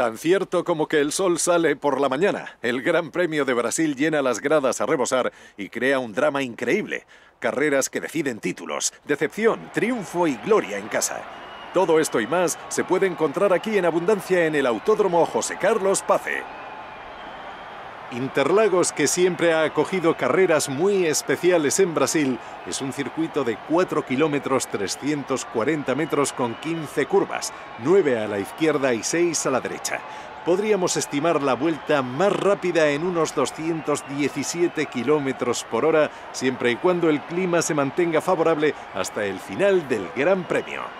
Tan cierto como que el sol sale por la mañana. El Gran Premio de Brasil llena las gradas a rebosar y crea un drama increíble. Carreras que deciden títulos, decepción, triunfo y gloria en casa. Todo esto y más se puede encontrar aquí en abundancia en el Autódromo José Carlos Pace. Interlagos, que siempre ha acogido carreras muy especiales en Brasil, es un circuito de 4 kilómetros 340 metros con 15 curvas, 9 a la izquierda y 6 a la derecha. Podríamos estimar la vuelta más rápida en unos 217 kilómetros por hora, siempre y cuando el clima se mantenga favorable hasta el final del Gran Premio.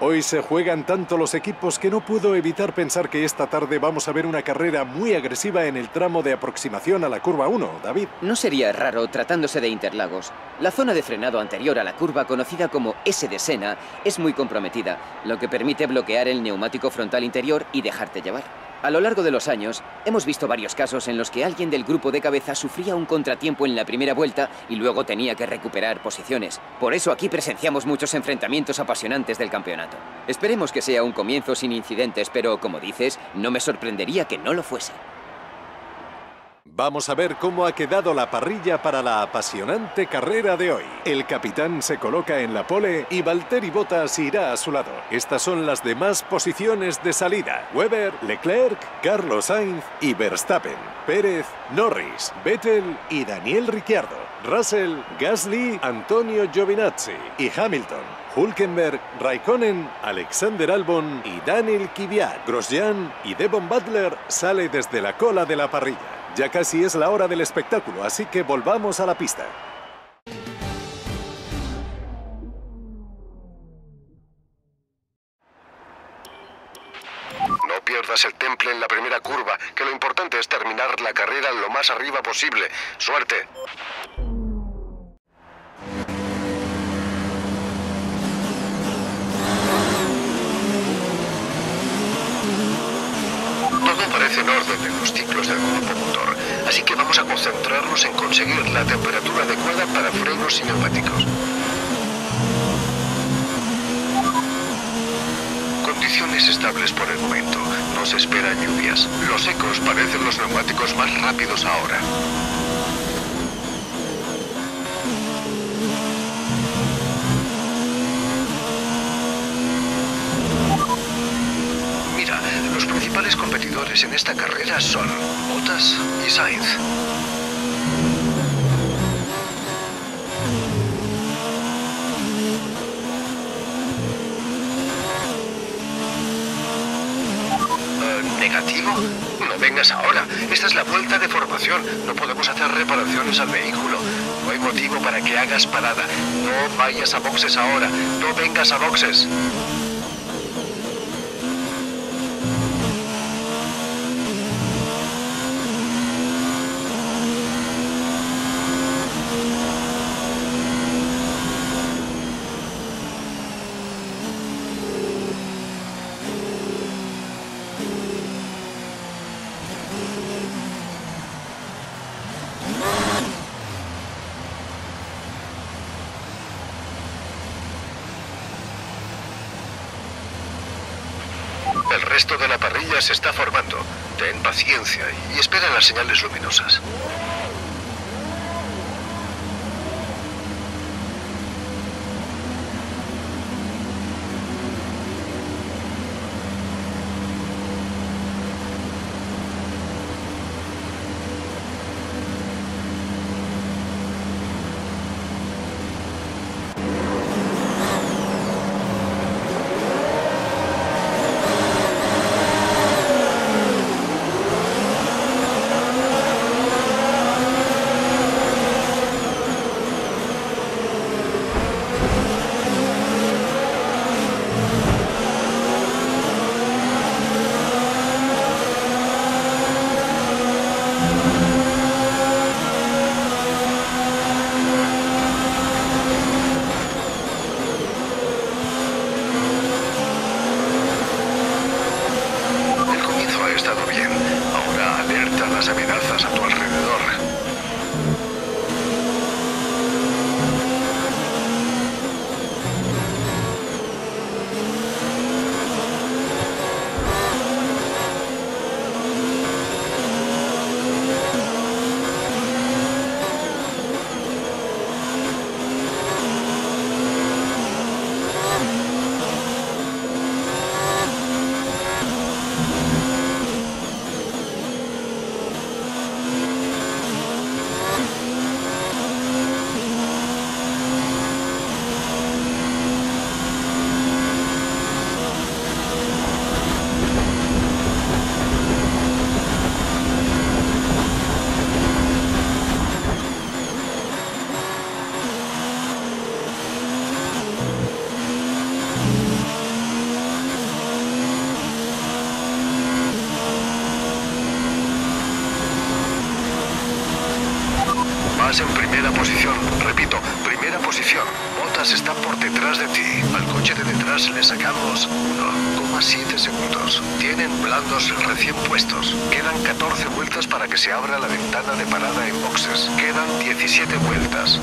Hoy se juegan tanto los equipos que no puedo evitar pensar que esta tarde vamos a ver una carrera muy agresiva en el tramo de aproximación a la curva 1, David. No sería raro tratándose de Interlagos. La zona de frenado anterior a la curva, conocida como S de Sena, es muy comprometida, lo que permite bloquear el neumático frontal interior y dejarte llevar. A lo largo de los años, hemos visto varios casos en los que alguien del grupo de cabeza sufría un contratiempo en la primera vuelta y luego tenía que recuperar posiciones. Por eso aquí presenciamos muchos enfrentamientos apasionantes del campeonato. Esperemos que sea un comienzo sin incidentes, pero como dices, no me sorprendería que no lo fuese. Vamos a ver cómo ha quedado la parrilla para la apasionante carrera de hoy. El capitán se coloca en la pole y Valtteri Bottas irá a su lado. Estas son las demás posiciones de salida. Weber, Leclerc, Carlos Sainz y Verstappen. Pérez, Norris, Vettel y Daniel Ricciardo. Russell, Gasly, Antonio Giovinazzi y Hamilton. Hulkenberg, Raikkonen, Alexander Albon y Daniel Kvyat. Grosjean y Devon Butler sale desde la cola de la parrilla. Ya casi es la hora del espectáculo, así que volvamos a la pista. No pierdas el temple en la primera curva, que lo importante es terminar la carrera lo más arriba posible. ¡Suerte! Todo parece en orden en los ciclos del grupo motor, así que vamos a concentrarnos en conseguir la temperatura adecuada para frenos y neumáticos. Condiciones estables por el momento. No se esperan lluvias. Los secos parecen los neumáticos más rápidos ahora. Los principales competidores en esta carrera son Bottas y Sainz. Eh, ¿Negativo? No vengas ahora. Esta es la vuelta de formación. No podemos hacer reparaciones al vehículo. No hay motivo para que hagas parada. No vayas a boxes ahora. No vengas a boxes. El resto de la parrilla se está formando. Ten paciencia y espera las señales luminosas. Botas está por detrás de ti. Al coche de detrás le sacamos 1,7 segundos. Tienen blandos recién puestos. Quedan 14 vueltas para que se abra la ventana de parada en boxes. Quedan 17 vueltas.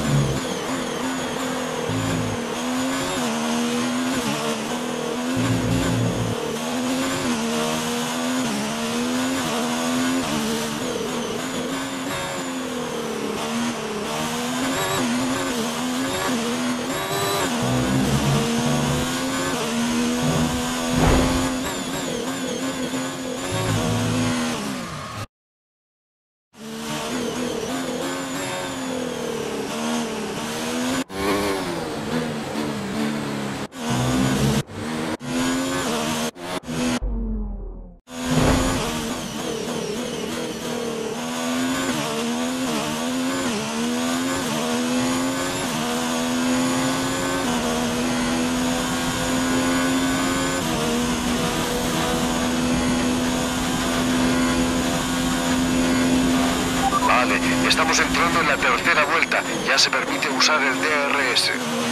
Vale, estamos entrando en la tercera vuelta. Ya se permite usar el DRS.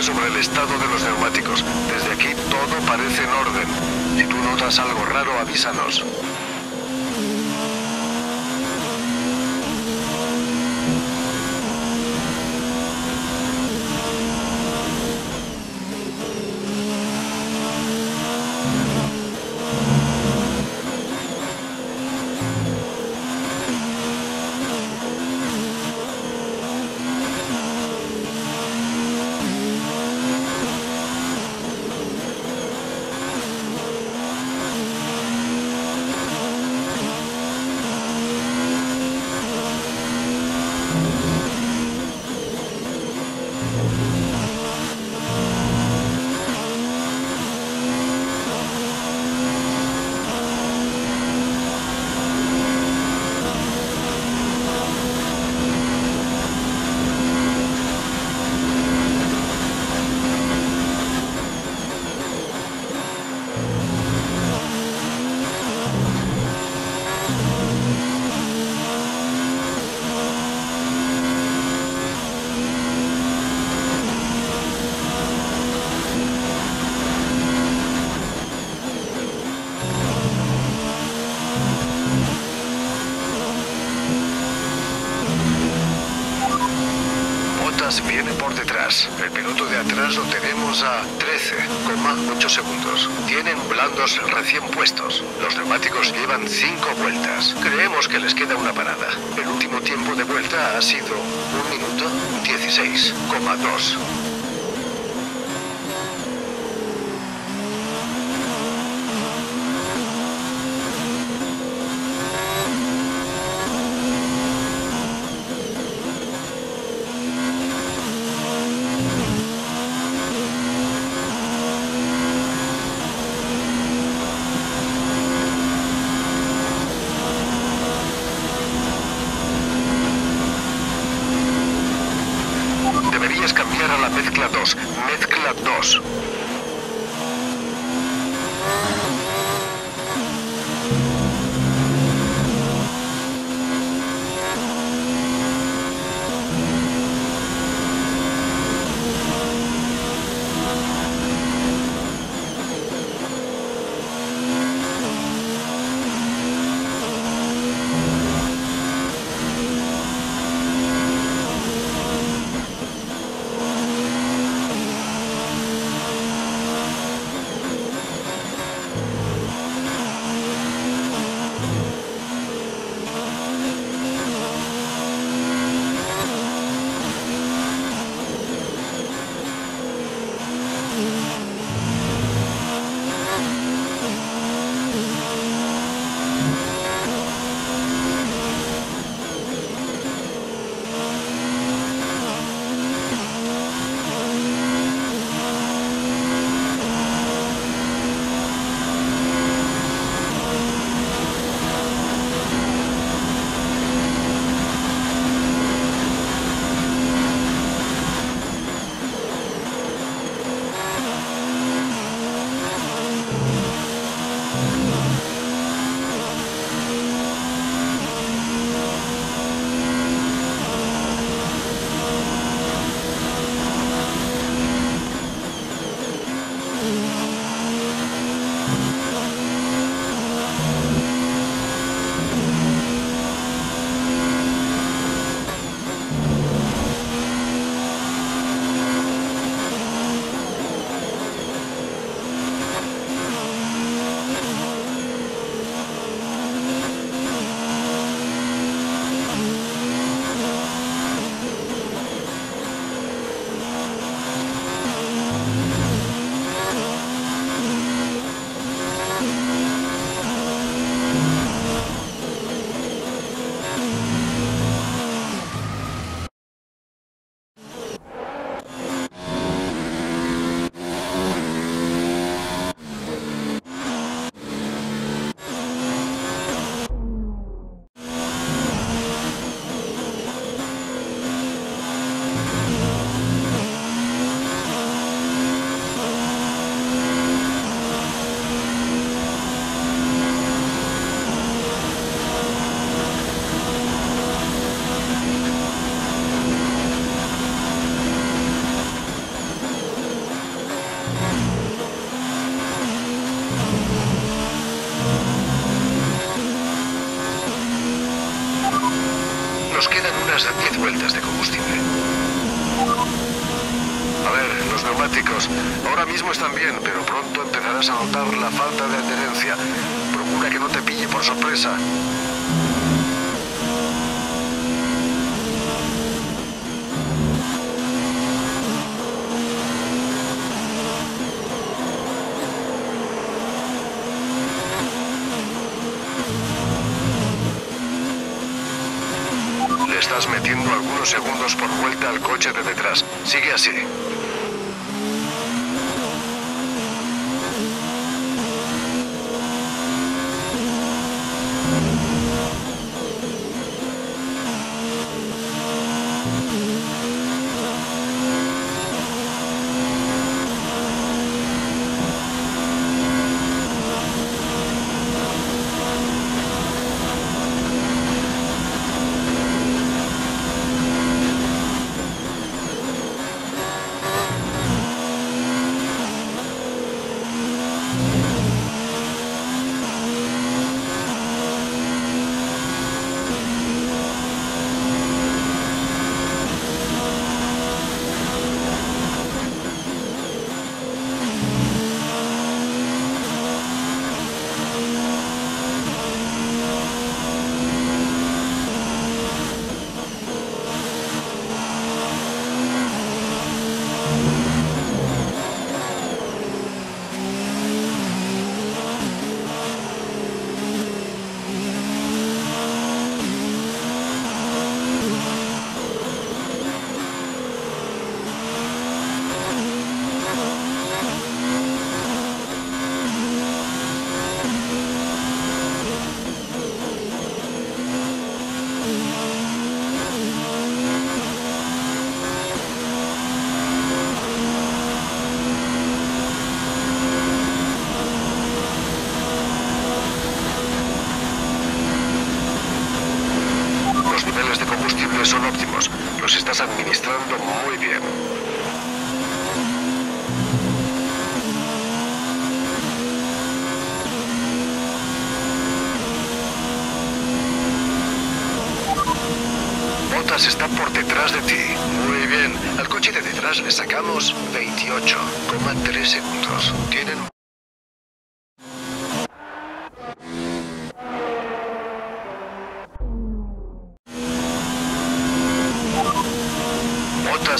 Sobre el estado de los neumáticos. Desde aquí todo parece en orden. Si tú notas algo raro, avísanos. Tenemos a 13,8 segundos. Tienen blandos recién puestos. Los neumáticos llevan 5 vueltas. Creemos que les queda una parada. El último tiempo de vuelta ha sido 1 minuto 16,2. De combustible. A ver, los neumáticos. Ahora mismo están bien, pero pronto empezarás a notar la falta de adherencia. Procura que no te pille por sorpresa. Le estás metiendo algunos segundos por vuelta al coche de detrás. Sigue así.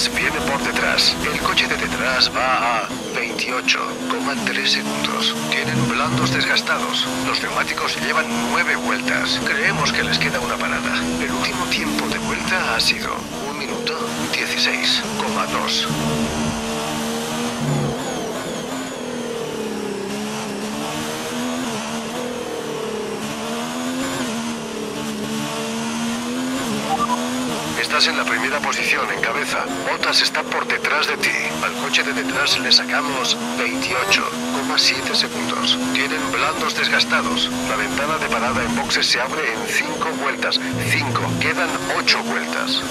Viene por detrás. El coche de detrás va a 28,3 segundos. Tienen blandos desgastados. Los neumáticos llevan 9 vueltas. Creemos que les queda una parada. El último tiempo de vuelta ha sido 1 minuto 16,2. Estás en la primera posición, en cabeza. Bottas está por detrás de ti. Al coche de detrás le sacamos 28,7 segundos. Tienen blandos desgastados. La ventana de parada en boxes se abre en 5 vueltas. 5. Quedan 8 vueltas.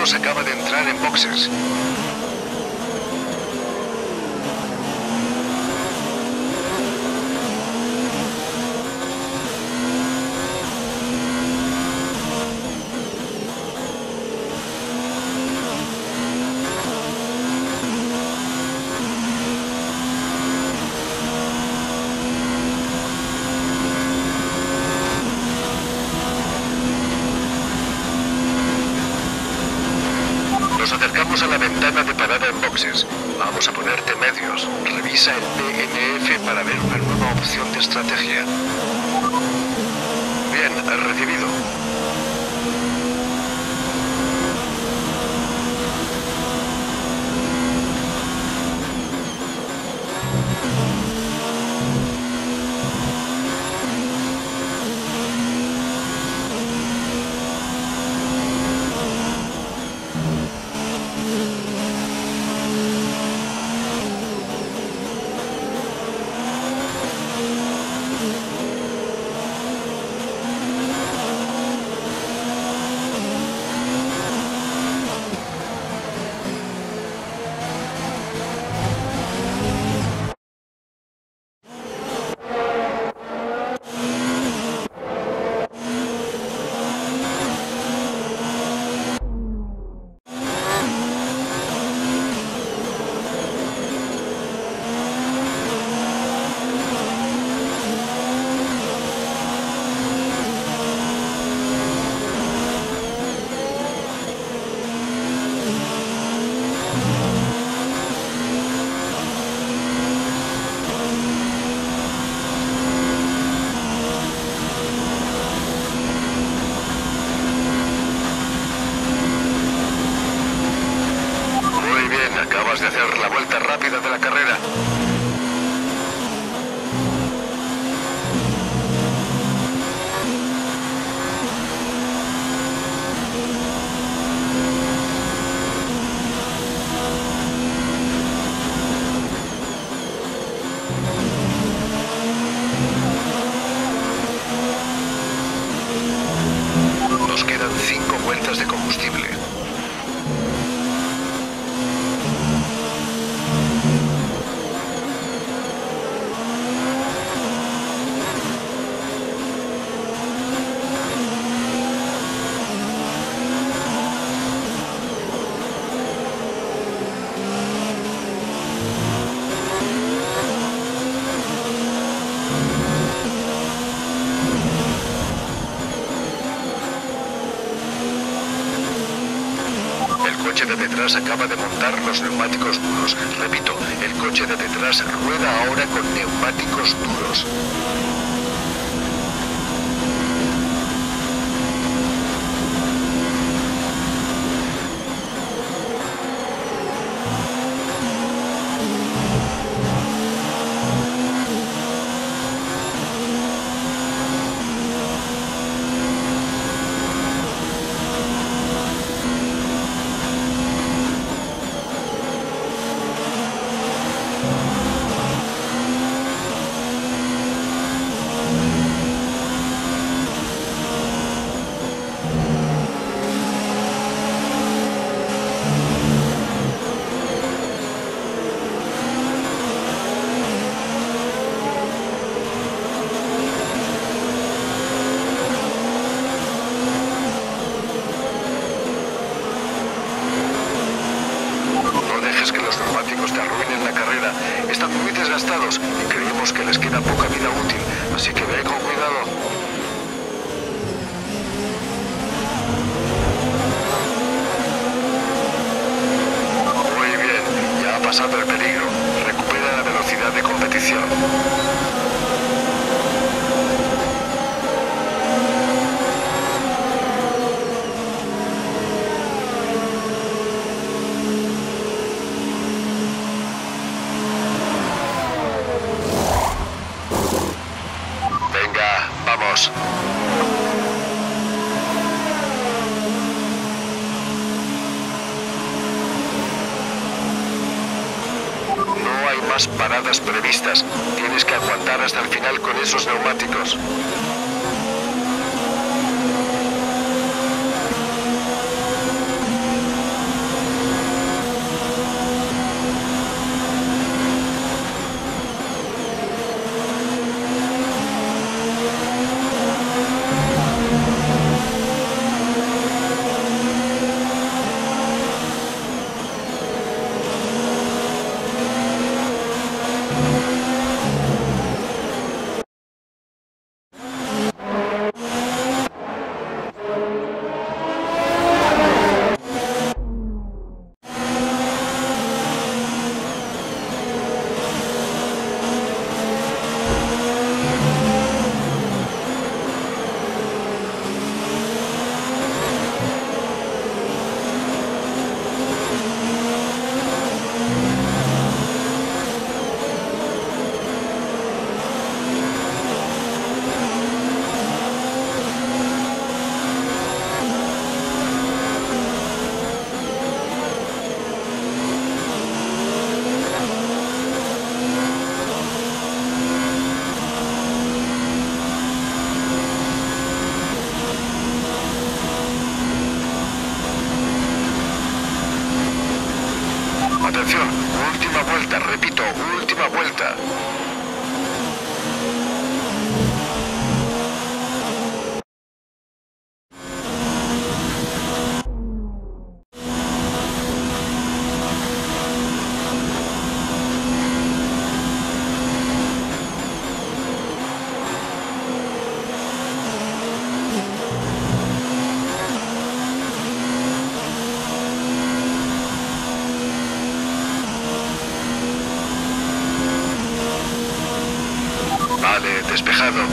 Acaba de entrar en boxes. Rápida de la carrera. Nos quedan cinco vueltas de combustible. El coche de detrás acaba de montar los neumáticos duros. Repito, el coche de detrás rueda ahora con neumáticos duros. No dejes que los neumáticos te arruinen la carrera. Están muy desgastados y creemos que les queda poca vida útil, así que ve con cuidado. Muy bien, ya ha pasado el peligro. Recupera la velocidad de competición. Venga, vamos. No hay previstas. Tienes que aguantar hasta el final con esos neumáticos. Vale, despejado.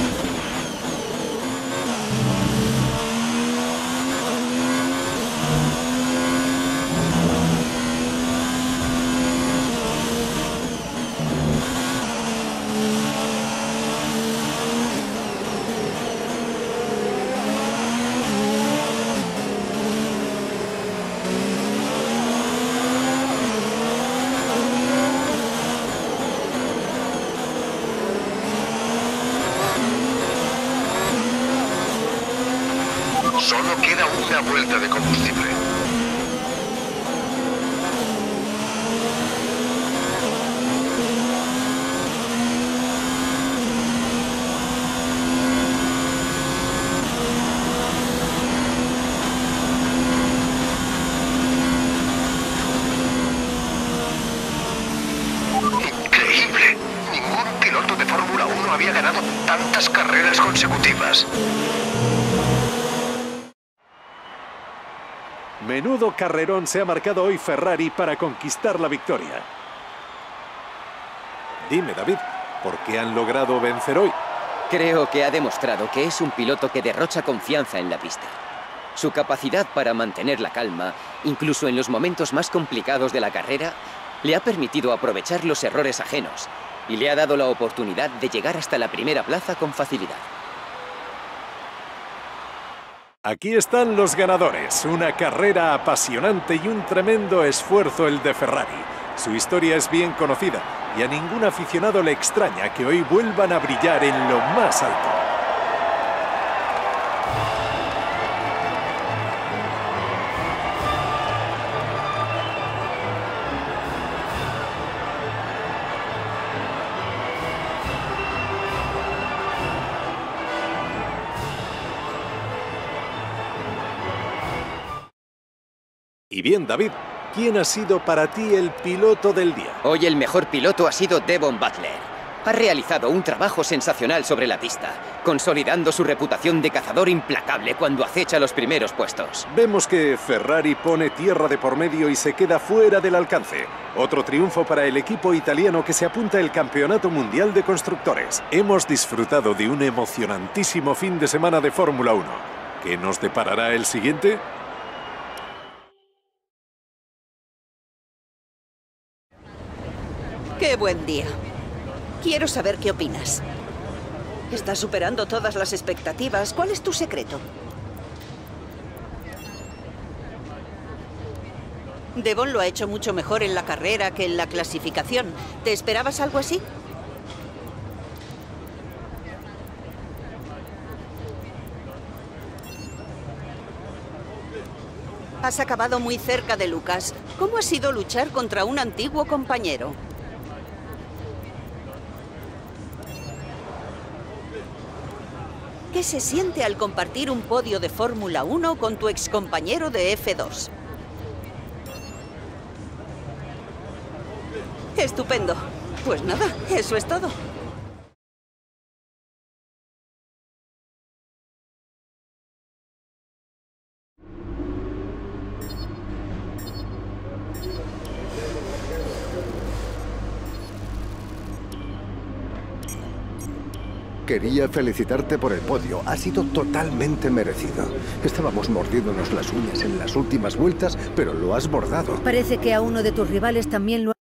Solo queda una vuelta de combustible. Increíble. Ningún piloto de Fórmula 1 había ganado tantas carreras consecutivas. Menudo carrerón se ha marcado hoy Ferrari para conquistar la victoria. Dime, David, ¿por qué han logrado vencer hoy? Creo que ha demostrado que es un piloto que derrocha confianza en la pista. Su capacidad para mantener la calma, incluso en los momentos más complicados de la carrera, le ha permitido aprovechar los errores ajenos y le ha dado la oportunidad de llegar hasta la primera plaza con facilidad. Aquí están los ganadores, una carrera apasionante y un tremendo esfuerzo el de Ferrari. Su historia es bien conocida y a ningún aficionado le extraña que hoy vuelvan a brillar en lo más alto. Y bien, David, ¿quién ha sido para ti el piloto del día? Hoy el mejor piloto ha sido Devon Butler. Ha realizado un trabajo sensacional sobre la pista, consolidando su reputación de cazador implacable cuando acecha los primeros puestos. Vemos que Ferrari pone tierra de por medio y se queda fuera del alcance. Otro triunfo para el equipo italiano que se apunta al Campeonato Mundial de Constructores. Hemos disfrutado de un emocionantísimo fin de semana de Fórmula 1. ¿Qué nos deparará el siguiente? ¡Qué buen día! Quiero saber qué opinas. Estás superando todas las expectativas. ¿Cuál es tu secreto? Devon lo ha hecho mucho mejor en la carrera que en la clasificación. ¿Te esperabas algo así? Has acabado muy cerca de Lucas. ¿Cómo ha sido luchar contra un antiguo compañero? ¿Qué se siente al compartir un podio de Fórmula 1 con tu excompañero de F2? Estupendo. Pues nada, eso es todo. Quería felicitarte por el podio. Ha sido totalmente merecido. Estábamos mordiéndonos las uñas en las últimas vueltas, pero lo has bordado. Parece que a uno de tus rivales también lo